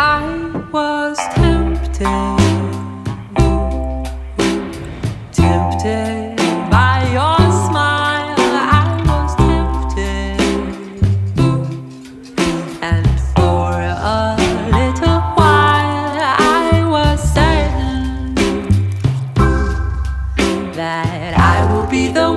I was tempted, tempted by your smile. I was tempted, and for a little while I was certain that I will be the